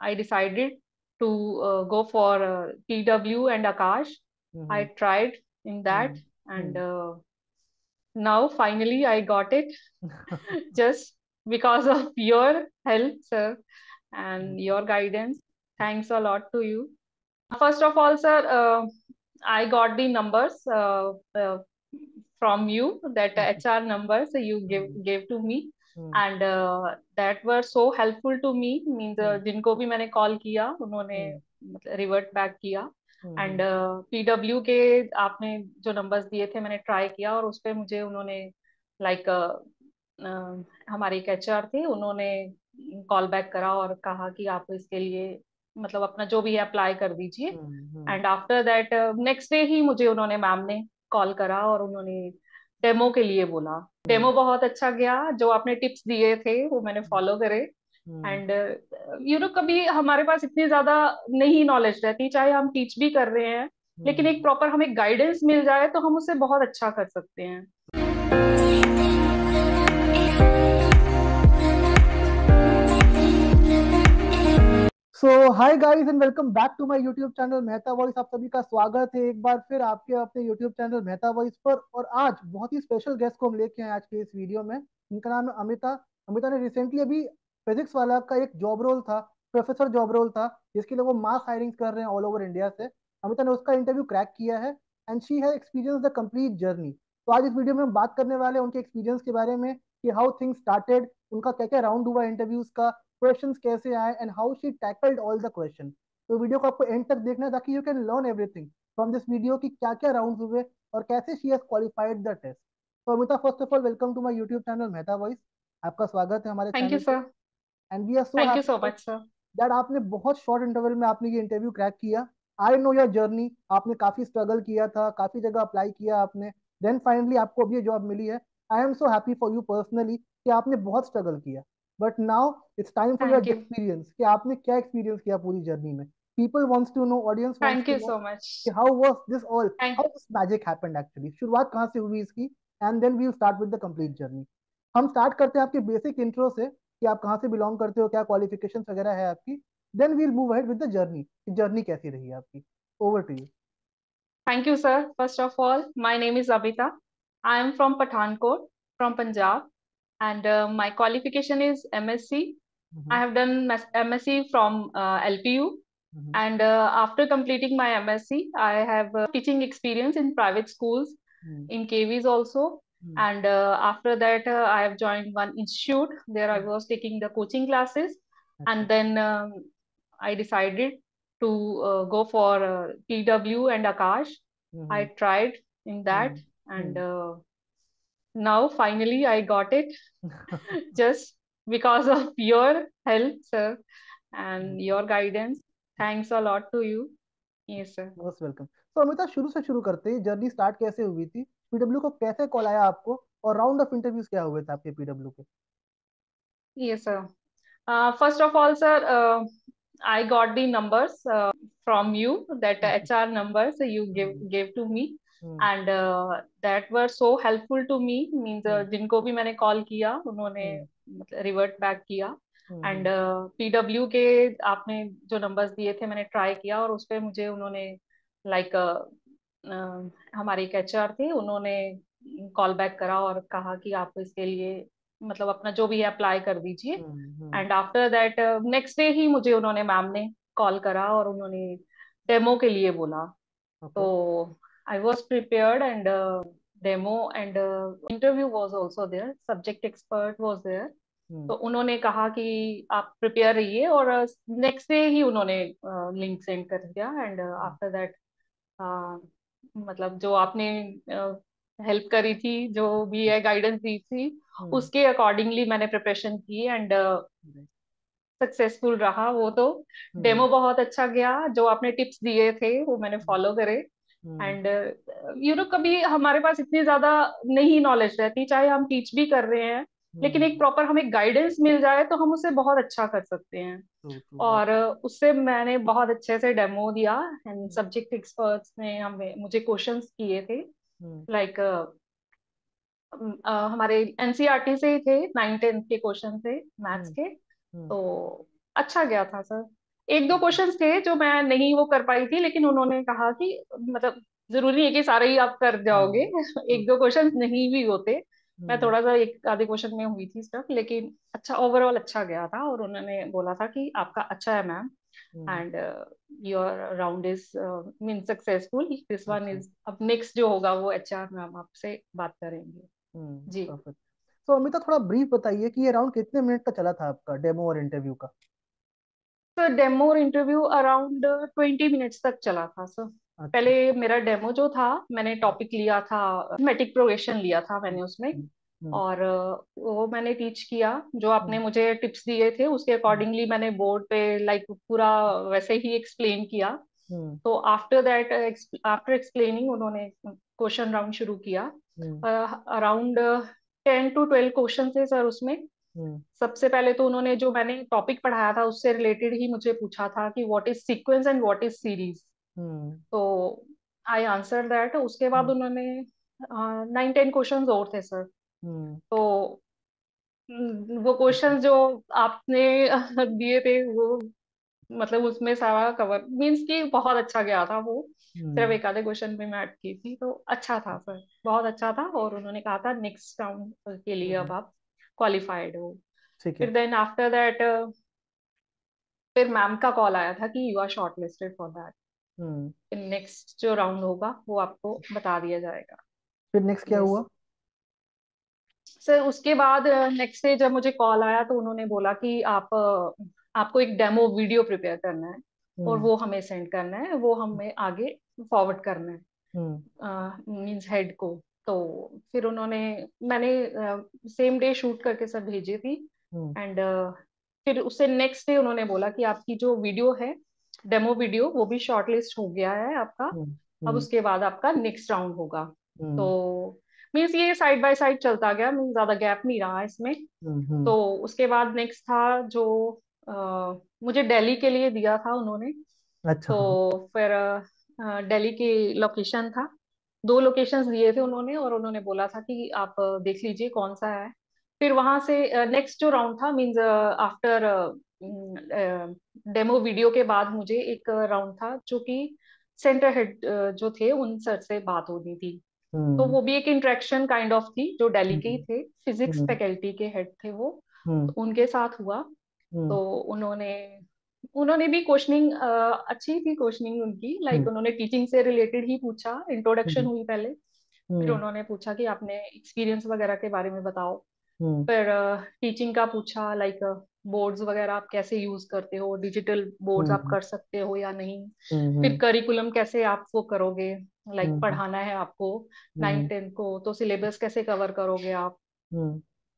I decided to uh, go for uh, PW and Akash. Mm-hmm. I tried in that, Mm-hmm. and uh, now finally I got it just because of your help, sir, and your guidance. Thanks a lot to you. First of all, sir, uh, I got the numbers uh, uh, from you, that HR numbers you give gave to me, Hmm. and uh, that were so helpful to me. Means uh, Hmm. जिनको भी मैंने call किया उन्होंने Hmm. मतलब revert back किया हम्म, and PW के आपने जो नंबर्स दिए थे मैंने ट्राई किया और उस पे मुझे उन्होंने लाइक हमारे एक एचआर थे उन्होंने कॉल बैक करा और कहा कि आप इसके लिए मतलब अपना जो भी है अप्लाई कर दीजिए and after that next day ही मुझे उन्होंने मैम ने कॉल करा और उन्होंने डेमो के लिए बोला। डेमो बहुत अच्छा गया जो आपने टिप्स दिए थे वो मैंने फॉलो करे। हम्म, एंड यू नो कभी हमारे पास इतनी ज़्यादा नहीं नॉलेज रहती चाहे हम टीच भी कर रहे हैं लेकिन एक प्रॉपर हमें गाइडेंस मिल जाए तो हम उसे बहुत अच्छा कर सकते हैं। So hi guys and welcome back to my YouTube channel Mehta voice आप सभी का स्वागत है एक बार फिर आपके अपने यूट्यूब चैनल मेहता वॉइस पर। और आज बहुत ही स्पेशल गेस्ट को हम लेके आए आज के इस वीडियो में। इनका नाम है अमिता। अमिता ने रिसेंटली अभी फिजिक्स वाला का एक जॉब रोल था प्रोफेसर जॉब रोल था, जिसके लिए वो मास हायरिंग कर रहे हैं ऑल ओवर इंडिया से। अमिता ने उसका इंटरव्यू क्रैक किया है and she has experience the complete journey तो आज इस वीडियो में हम बात करने वाले हैं उनके एक्सपीरियंस के बारे में, कि हाउ थिंग्स स्टार्टेड उनका क्या क्या राउंड हुआ इंटरव्यूज़ का क्वेश्चंस कैसे आए and how she tackled all the question तो वीडियो को आपको एंड तक देखना है ताकि you can learn everything from this video कि क्या क्या राउंड हुए और कैसे she has qualified the test तो Amita first of all welcome to my YouTube channel Mehta voice आपका स्वागत है हमारे thank you sir and we are so thank you so much sir that आपने बहुत शॉर्ट इंटरवल में आपने ये इंटरव्यू क्रैक किया. आई नो योर जर्नी आपने काफ़ी स्ट्रगल किया था काफ़ी जगह अप्लाई किया आपने. देन फाइनली आपको अभी ये जॉब मिली है. I am so happy for you personally कि आपने बहुत स्ट्रगल किया. But now it's time for your experience कि आपने क्या एक्सपीरियंस किया पूरी जर्नी में? People wants to know audience thank you so much how was this all how this magic happened actually शुरुआत कहाँ से हुई इसकी? And then we will start with the complete journey हम स्टार्ट करते हैं आपके बेसिक इंट्रो से कि आप कहाँ से बिलोंग करते हो क्या क्वालिफिकेशन वगैरह है आपकी? Then we'll move ahead with the journey journey कैसी रही आपकी? Over to you Thank you, sir. First of all, my name is Abita. I am from Pathankot, from Punjab, and uh, my qualification is MSc. I have done MSc from uh, LPU, and uh, after completing my MSc, I have uh, teaching experience in private schools, in KVs also. And uh, after that, uh, I have joined one institute. There I was taking the coaching classes, and then um, I decided to uh, go for uh, PW and Akash. I tried in that, and uh, now finally I got it just because of your help, sir, and your guidance. Thanks a lot to you. Yes, sir. Most welcome तो अमिता शुरू से शुरू करते हैं journey start कैसे हुई थी PW को कैसे कॉल आया आपको और राउंड ऑफ़ इंटरव्यूज़ क्या हुए थे आपके पीडब्ल्यू के Yes, sir. Uh, first of all, sir, uh, I got the numbers uh, from you, that HR numbers you give gave to me, and that that were so helpful to me. Means uh, जिनको भी मैंने call किया उन्होंने मतलब revert back किया। And PW के आपने जो नंबर्स दिए थे मैंने ट्राई किया और उस पे मुझे उन्होंने लाइक हमारे एक एचआर थे उन्होंने कॉल बैक करा और कहा कि आप इसके लिए मतलब अपना जो भी है अप्लाई कर दीजिए। And after that next day ही मुझे उन्होंने मैम ने कॉल करा और उन्होंने डेमो के लिए बोला। तो I was prepared and demo and interview was also there subject expert was there तो उन्होंने कहा कि आप प्रिपेयर रहिए और नेक्स्ट डे ही उन्होंने लिंक सेंड कर दिया एंड आफ्टर दैट मतलब जो आपने हेल्प करी थी जो भी है गाइडेंस दी थी उसके अकॉर्डिंगली मैंने प्रिपरेशन की एंड सक्सेसफुल रहा वो तो. डेमो बहुत अच्छा गया. जो आपने टिप्स दिए थे वो मैंने फॉलो करे. एंड यू नो कभी हमारे पास इतनी ज़्यादा नहीं नॉलेज रहती चाहे हम टीच भी कर रहे हैं लेकिन एक प्रॉपर हमें गाइडेंस मिल जाए तो हम उसे बहुत अच्छा कर सकते हैं। और उससे मैंने बहुत अच्छे से डेमो दिया एंड सब्जेक्ट एक्सपर्ट्स ने हमें मुझे क्वेश्चंस किए थे। लाइक हमारे एनसीईआरटी से ही थे नाइन टेंथ के क्वेश्चन थे मैथ्स के। तो अच्छा गया था सर एक दो क्वेश्चंस थे जो मैं नहीं वो कर पाई थी लेकिन उन्होंने कहा कि मतलब ज़रूरी है कि सारे ही आप कर जाओगे। एक दो क्वेश्चंस नहीं भी होते। मैं हम्म। थोड़ा सा एक आधे क्वेश्चन में हुई थी स्टक लेकिन अच्छा ओवरऑल अच्छा गया था और उन्होंने बोला था कि आपका अच्छा है ma'am hmm. And your round is mean successful this one अच्छा। इज़ अब नेक्स्ट जो होगा वो एचआर मैम आपसे बात करेंगे। हम्म जी। तो अमिता थोड़ा ब्रीफ बताइए कि ये राउंड कितने मिनट का चला था आपका डेमो और इंटरव्यू का? सर डेमो और इंटरव्यू अराउंड ट्वेंटी मिनट्स तक चला था सर अच्छा। पहले मेरा डेमो जो था मैंने टॉपिक लिया था मैथमेटिक प्रोग्रेशन लिया था मैंने उसमें। हम्म। हम्म और वो मैंने टीच किया जो आपने हम्म। मुझे टिप्स दिए थे उसके हम्म। अकॉर्डिंगली मैंने बोर्ड पे लाइक पूरा वैसे ही एक्सप्लेन किया। हम्म। तो आफ्टर दैट आफ्टर एक्सप्लेनिंग उन्होंने क्वेश्चन राउंड शुरू किया। हम्म। Around ten to twelve question थे सर उसमें। हम्म सबसे पहले तो उन्होंने जो मैंने टॉपिक पढ़ाया था उससे रिलेटेड ही मुझे पूछा था कि what is sequence and what is series hmm. तो आई आंसर दैट उसके बाद हम्म। उन्होंने नाइन टेन क्वेश्चन और थे सर हम्म। तो हम्म, वो क्वेश्चन जो आपने दिए थे वो मतलब उसमें सारा कवर मीन्स कि बहुत अच्छा गया था वो। सिर्फ़ हम्म। एक आधे क्वेश्चन में मैं अटकी थी तो अच्छा था सर बहुत अच्छा था और उन्होंने कहा था नेक्स्ट राउंड के लिए हम्म, अब आप क्वालिफाइड हो। फिर देन आफ्टर दैट फिर मैम का कॉल आया था कि you are shortlisted for that next जो राउंड होगा वो आपको बता दिया जाएगा। फिर नेक्स्ट क्या यस हुआ? सर उसके बाद नेक्स्ट डे जब मुझे कॉल आया तो उन्होंने बोला कि आप आपको एक डेमो वीडियो प्रिपेयर करना है और हम्म। वो हमें सेंड करना है वो हमें आगे फॉरवर्ड करना है। हम्म। मीन्स हेड को। तो फिर उन्होंने मैंने सेम डे शूट करके सब भेजी थी। हम्म। एंड फिर उससे नेक्स्ट डे उन्होंने बोला कि आपकी जो वीडियो है डेमो वीडियो वो भी शॉर्टलिस्ट हो गया है आपका। हम्म अब हम्म। उसके बाद आपका नेक्स्ट राउंड होगा। तो मीन्स ये साइड बाय साइड चलता गया मीन्स ज़्यादा गैप नहीं रहा इसमें। तो उसके बाद नेक्स्ट था जो अ, मुझे दिल्ली के लिए दिया था उन्होंने। अच्छा। तो फिर दिल्ली की लोकेशन था। दो लोकेशंस दिए थे उन्होंने और उन्होंने बोला था कि आप देख लीजिए कौन सा है। फिर वहाँ से नेक्स्ट जो राउंड था मींस आफ्टर डेमो वीडियो के बाद मुझे एक राउंड था जो कि सेंटर हेड जो थे उन सर से बात होनी थी। तो हम्म। वो भी एक इंटरेक्शन काइंड ऑफ़ थी जो दिल्ली के ही हम्म। थे फिजिक्स हम्म। फैकल्टी के हेड थे वो। उनके साथ हुआ। तो उन्होंने उन्होंने भी क्वेश्चनिंग अच्छी थी क्वेश्चनिंग उनकी। Like hmm. उन्होंने टीचिंग से रिलेटेड ही पूछा। Introduction hmm. हुई पहले। फिर हम्म उन्होंने पूछा कि आपने एक्सपीरियंस वगैरह के बारे में बताओ। फिर टीचिंग का पूछा लाइक बोर्ड्स वगैरह आप कैसे यूज़ करते हो? डिजिटल बोर्ड्स आप कर सकते हो या नहीं? फिर करिकुलम कैसे आप वो करोगे? Like hmm. पढ़ाना है आपको नाइन टेंथ को तो सिलेबस कैसे कवर करोगे आप?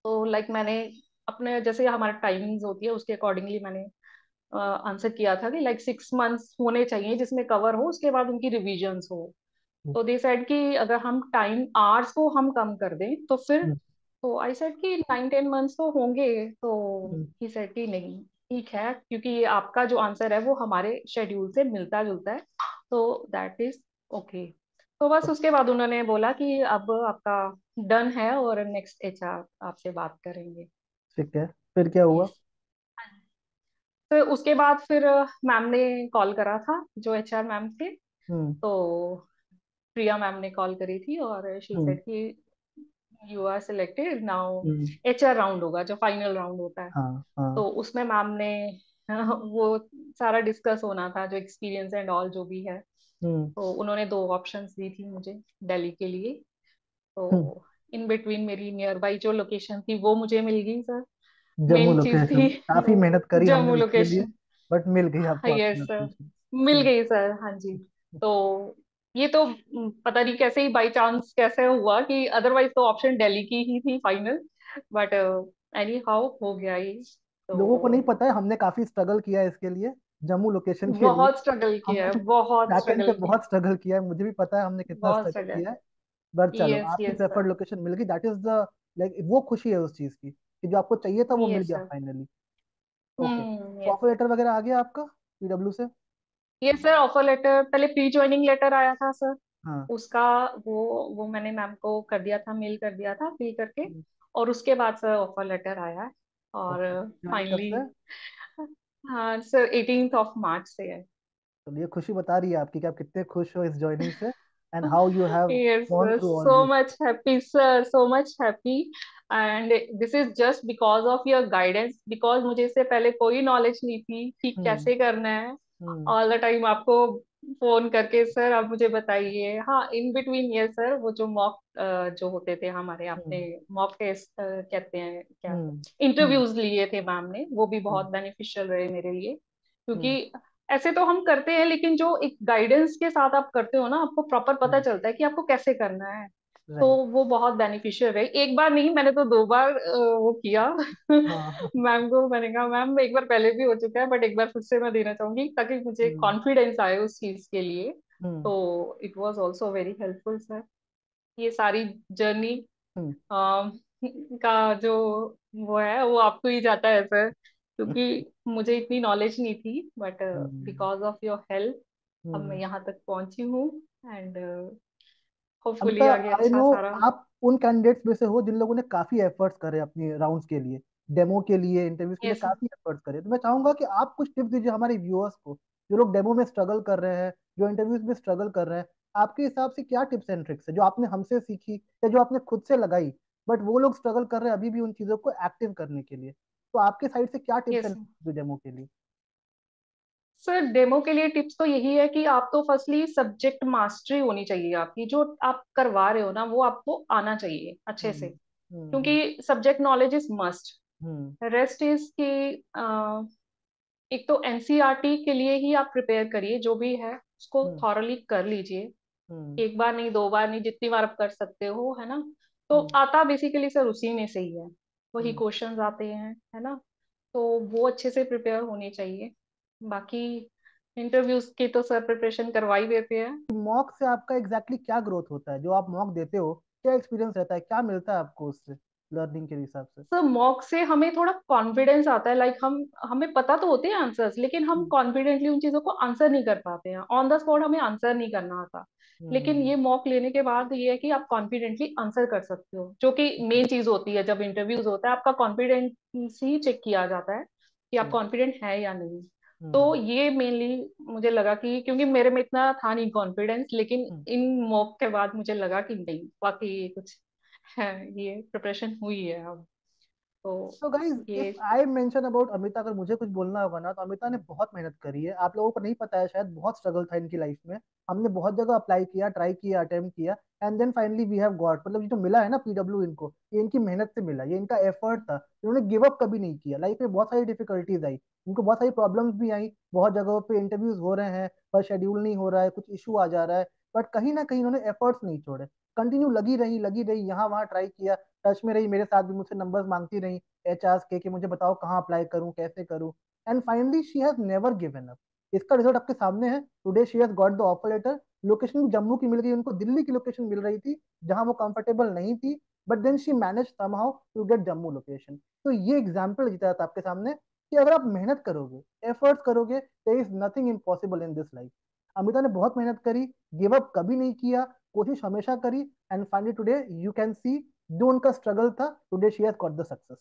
तो लाइक मैंने अपने जैसे हमारा टाइमिंग्स होती है उसके अकॉर्डिंगली मैंने आंसर किया था कि लाइक सिक्स मंथ्स होने चाहिए जिसमें कवर हो उसके बाद उनकी रिविजन्स हो। तो दे सेड कि अगर हम टाइम आवर्स को हम कम कर दें तो फिर हम्म। तो आई सेड कि नाइन टेन मंथ्स तो होंगे तो हम्म। ही सेड कि नहीं ठीक है क्योंकि ये आपका जो आंसर है वो हमारे शेड्यूल से मिलता जुलता है। तो दैट इज़ ओके तो बस उसके बाद उन्होंने बोला कि अब आपका डन है और नेक्स्ट एचआर आपसे बात करेंगे। ठीक है फिर क्या हुआ? तो उसके बाद फिर मैम ने कॉल करा था जो एचआर मैम थे। हम्म। तो प्रिया मैम ने कॉल करी थी और शी हम्म। सेड कि you are selected now hmm. HR round होगा जो फाइनल राउंड होता है। हाँ हाँ। तो उसमें मैम ने वो सारा डिस्कस होना था जो एक्सपीरियंस एंड ऑल जो भी है। हम्म। तो उन्होंने दो ऑप्शंस दी थी मुझे दिल्ली के लिए। हम्म, तो इन बिटवीन मेरी नियर बाई जो लोकेशन थी वो मुझे मिल गई सर जम्मू मेन चीज़ लोकेशन थी। काफ़ी मेहनत करी हमने जम्मू उसके लिए लोकेशन बट मिल गई आपको यस सर लोकेशन मिल गई सर हाँ जी। तो ये तो पता नहीं कैसे ही बाई चांस कैसे हुआ कि अदरवाइज़ तो ऑप्शन दिल्ली की ही थी फाइनल बट एनी हाउ हो गया ये। लोगों को नहीं तो पता है हमने काफ़ी स्ट्रगल किया है इसके लिए जम्मू लोकेशन के लिए। बहुत स्ट्रगल किया है हमने बहुत बैकएंड पे स्ट्रगल की बहुत स्ट्रगल किया है मुझे भी पता है हमने कितना बहुत स्ट्रगल स्ट्रगल किया है। बट चलो यस आपकी यस प्रेफर्ड लोकेशन मिल गई दैट इज़ द लाइक वो खुशी है उस चीज़ की। कि जो आपको चाहिए था वो मिल गया फाइनली ओके तो ऑफ़र लेटर वगैरह आ गया आपका पीडब्ल्यू से? यस सर ऑफ़र लेटर पहले प्री ज्वाइनिंग लेटर आया था सर हाँ. उसका वो वो मैंने मैम को कर दिया था मेल कर दिया था फिल करके. और उसके बाद सर ऑफ़र लेटर आया है. और फाइनली से? हाँ सर एटीन ऑफ़ मार्च से है. तो ये खुशी बता रही है आपकी कि आप कितने खुश हो इस ज्वाइनिंग से and how you have yes so this much happy sir. So much happy. And this is just because of your guidance because मुझे इससे पहले कोई नॉलेज नहीं थी कि हम्म। कैसे करना है। ऑल द टाइम आपको फ़ोन करके सर आप मुझे बताइए। हाँ इन बिटवीन ये सर वो जो मॉक जो होते थे हमारे आपने हम्म मॉक टेस्ट कहते हैं क्या? हम्म। हम्म। इंटरव्यूज़ लिए थे मैम ने वो भी बहुत बेनिफिशियल रहे मेरे लिए। क्योंकि ऐसे तो हम करते हैं लेकिन जो एक गाइडेंस के साथ आप करते हो ना आपको प्रॉपर पता चलता है कि आपको कैसे करना है। तो वो बहुत बेनिफिशियल रहे। एक बार नहीं मैंने तो दो बार वो किया। हाँ मैम को मैंने कहा मैम एक बार पहले भी हो चुका है बट एक बार फिर से मैं देना चाहूँगी ताकि मुझे हम्म। कॉन्फिडेंस आए उस चीज़ के लिए। हम्म। तो it was also very helpful sir ये सारी जर्नी हम्म। का जो वो है वो आपको ही जाता है सर क्योंकि मुझे इतनी नॉलेज नहीं थी but hmm. Because of your help अब मैं हम्म। यहाँ तक पहुँची हूँ एंड होपफुली आगे आई अच्छा नो सारा। आप उन कैंडिडेट्स में से हो जिन लोगों ने काफ़ी एफर्ट्स करे अपने राउंड्स के लिए डेमो के लिए इंटरव्यूज़ के लिए काफ़ी एफर्ट्स करे। तो मैं चाहूँगा कि आप कुछ टिप्स दीजिए हमारे व्यूअर्स को जो लोग डेमो में स्ट्रगल कर रहे हैं जो इंटरव्यूज़ में स्ट्रगल कर रहे हैं। आपके हिसाब से क्या टिप्स एंड ट्रिक्स है जो आपने हमसे सीखी या जो आपने खुद से लगाई बट वो लोग स्ट्रगल कर रहे हैं अभी भी उन चीज़ों को एक्टिव करने के लिए? तो आपके साइड से क्या टिप्स एंड डेमो के लिए? सर डेमो के लिए टिप्स तो यही है कि आप तो फर्स्टली सब्जेक्ट मास्टरी होनी चाहिए आपकी। जो आप करवा रहे हो ना वो आपको आना चाहिए अच्छे हम्म से। हम्म क्योंकि subject knowledge is must hmm. Rest is कि एक तो एनसीईआरटी के लिए ही आप प्रिपेयर करिए जो भी है उसको हम्म। थॉरली कर लीजिए। हम्म। एक बार नहीं दो बार नहीं जितनी बार आप कर सकते हो है ना? तो हम्म। आता बेसिकली सर उसी में से ही है। वही क्वेश्चन आते हैं है ना? तो वो अच्छे से प्रिपेयर होनी चाहिए। बाकी इंटरव्यूज़ की तो सर प्रिपरेशन करवा ही देते हैं। मॉक से आपका एग्जैक्टली exactly क्या ग्रोथ होता है? जो आप मॉक देते हो क्या एक्सपीरियंस रहता है? क्या मिलता है आपको उससे लर्निंग के हिसाब से? सर मॉक से हमें थोड़ा कॉन्फिडेंस आता है लाइक like हम हमें पता तो होते हैं आंसर्स लेकिन हम हम्म। कॉन्फिडेंटली उन चीज़ों को आंसर नहीं कर पाते हैं। ऑन द स्पॉट हमें आंसर नहीं करना आता। लेकिन हम्म। ये मॉक लेने के बाद ये है कि आप कॉन्फिडेंटली आंसर कर सकते हो जो कि मेन चीज़ होती है जब इंटरव्यूज़ होता है आपका कॉन्फिडेंस ही चेक किया जाता है कि आप हम्म। कॉन्फिडेंट है या नहीं। तो हम्म। ये मेनली मुझे लगा कि क्योंकि मेरे में इतना था नहीं कॉन्फिडेंस लेकिन हम्म। इन मॉक के बाद मुझे लगा कि नहीं बाकी ये कुछ है ये प्रिपरेशन हुई है अब। तो if I mention about Amita अगर मुझे कुछ बोलना होगा ना तो अमिता ने बहुत मेहनत करी है। आप लोगों को नहीं पता है शायद बहुत स्ट्रगल था इनकी लाइफ में। हमने बहुत जगह अप्लाई किया ट्राई किया अटेम्प्ट किया and then finally we have got मतलब जो मिला है ना पीडब्ल्यू इनको ये इनकी मेहनत से मिला ये इनका एफर्ट था। इन्होंने गिव अप कभी नहीं किया। लाइफ में बहुत सारी डिफिकल्टीज आई। इनको बहुत सारी प्रॉब्लम्स भी आई। बहुत जगहों पे इंटरव्यूज़ हो रहे हैं पर शेड्यूल नहीं हो रहा है कुछ इशू आ जा रहा है बट कहीं ना कहीं इन्होंने एफर्ट्स नहीं छोड़े। कंटिन्यू लगी रही लगी रही, यहाँ वहाँ ट्राई किया टच में रही, मेरे साथ भी मुझसे नंबर्स मांगती रही एच आर के कि मुझे बताओ कहाँ अप्लाई करूँ, कैसे करूँ? And finally she has never given up इसका रिज़ल्ट आपके सामने है. Today she has got the offer letter location Jammu की मिल गई, उनको दिल्ली की लोकेशन मिल रही थी, जहाँ वो कंफर्टेबल नहीं थी but then she manage somehow to get Jammu location तो ये एग्ज़ाम्पल जीता था आपके सामने कि अगर आप मेहनत करोगे एफर्ट्स करोगे there is nothing impossible in this life Amita ने बहुत मेहनत करी गिव अप कभी नहीं किया कोशिश हमेशा करी and finally today you can see जो उनका स्ट्रगल था today she has got the success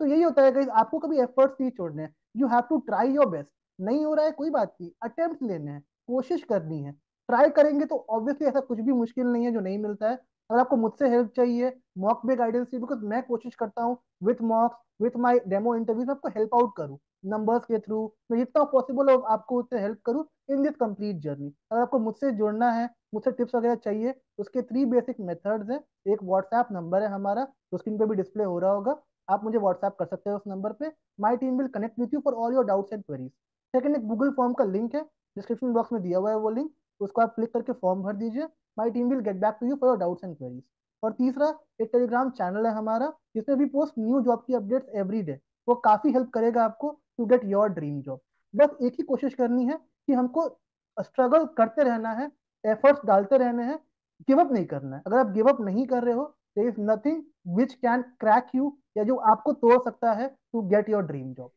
तो यही होता है गाइस आपको कभी एफर्ट्स नहीं छोड़ने you have to try your best नहीं हो रहा है, कोई बात नहीं। अटेम्प्ट लेने हैं, कोशिश करनी है। ट्राई करेंगे तो ऑब्वियसली ऐसा कुछ भी मुश्किल नहीं है जो नहीं मिलता है। अगर आपको मुझसे हेल्प चाहिए मॉक में गाइडेंस चाहिए बिकॉज़ मैं कोशिश करता हूँ with mocks with my demo interviews आपको हेल्प आउट करूँ। नंबर्स के थ्रू मैं जितना पॉसिबल हो आपको उससे हेल्प करूँ। In this complete journey. अगर आपको मुझसे जुड़ना है, मुझसे टिप्स वगैरह चाहिए, उसके थ्री बेसिक मेथड्स हैं। एक व्हाट्सएप नंबर है हमारा तो स्क्रीन पे भी डिस्प्ले हो रहा होगा। आप मुझे व्हाट्सएप कर सकते हैं उस नंबर पे। My team will connect with you for all your doubts and queries second एक गूगल फॉर्म का लिंक है। डिस्क्रिप्शन बॉक्स में दिया हुआ है वो लिंक उसको आप क्लिक करके फॉर्म भर दीजिए। My team will get back to you for your doubts and queries और तीसरा, एक टेलीग्राम चैनल है हमारा, जिसमें भी पोस्ट न्यू जॉब की अपडेट्स एवरी डे वो काफ़ी हेल्प करेगा आपको to get your dream job बस एक ही कोशिश करनी है कि हमको स्ट्रगल करते रहना है एफर्ट्स डालते रहने हैं गिव अप नहीं करना है। अगर आप गिव अप नहीं कर रहे हो there is nothing which can crack you या जो आपको तोड़ सकता है to get your dream job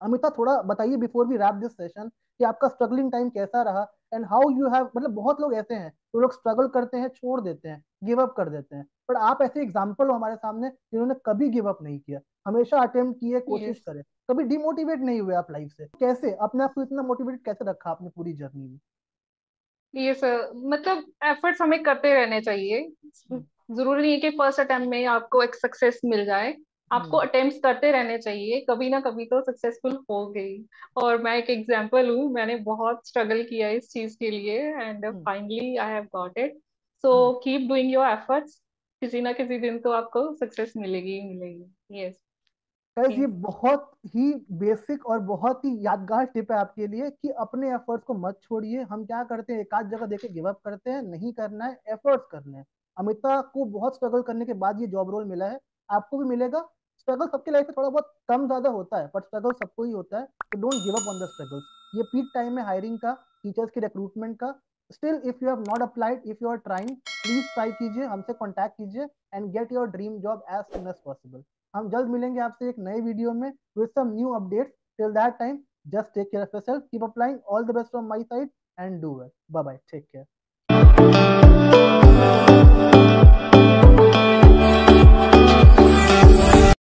Amita थोड़ा बताइए before we wrap this session कि आपका स्ट्रगलिंग टाइम कैसा रहा एंड हाउ यू हैव मतलब बहुत लोग ऐसे हैं जो लोग स्ट्रगल करते हैं छोड़ देते हैं गिव अप कर देते हैं। बट आप ऐसे एग्ज़ाम्पल हो हमारे सामने जिन्होंने कभी गिव अप नहीं किया। हमेशा अटेम्प्ट किए कोशिश यस करे। कभी डिमोटिवेट नहीं हुए आप लाइफ से। कैसे? अपने आप को इतना मोटिवेटेड कैसे रखा आपने पूरी जर्नी में? ये सर मतलब एफर्ट्स हमें करते रहने चाहिए। हम्म। ज़रूरी नहीं है कि फ़र्स्ट अटेम्प्ट में आपको एक सक्सेस मिल जाए। आपको अटेम्प्ट हम्म। करते रहने चाहिए। कभी ना कभी तो सक्सेसफुल हो। गई और मैं एक एग्जांपल हूँ मैंने बहुत स्ट्रगल किया इस चीज़ के लिए and. Finally I have got it so. Keep doing your efforts किसी ना किसी दिन तो आपको सक्सेस मिलेगी ही मिलेगी। यस गाइस ये बहुत ही बेसिक और बहुत ही यादगार टिप है आपके लिए कि अपने एफर्ट्स को मत छोड़िए। हम क्या करते हैं? एक आध जगह देके गिव अप करते हैं नहीं करना है एफर्ट्स करने हैं। अमिता को बहुत स्ट्रगल करने के बाद ये जॉब रोल मिला है। आपको भी मिलेगा। स्ट्रगल सबके लाइफ में थोड़ा बहुत कम ज़्यादा होता है बट स्ट्रगल सबको ही होता है। तो don't give up on the struggles ये पीक टाइम है हायरिंग का टीचर्स की रिक्रूटमेंट का। Still if you have not applied if you are trying please try कीजिए हमसे कॉन्टैक्ट कीजिए and get your dream job as soon as possible हम जल्द मिलेंगे आपसे एक नए वीडियो में with some new update till that time just take care of yourself keep applying all the best from my side and do well bye bye take care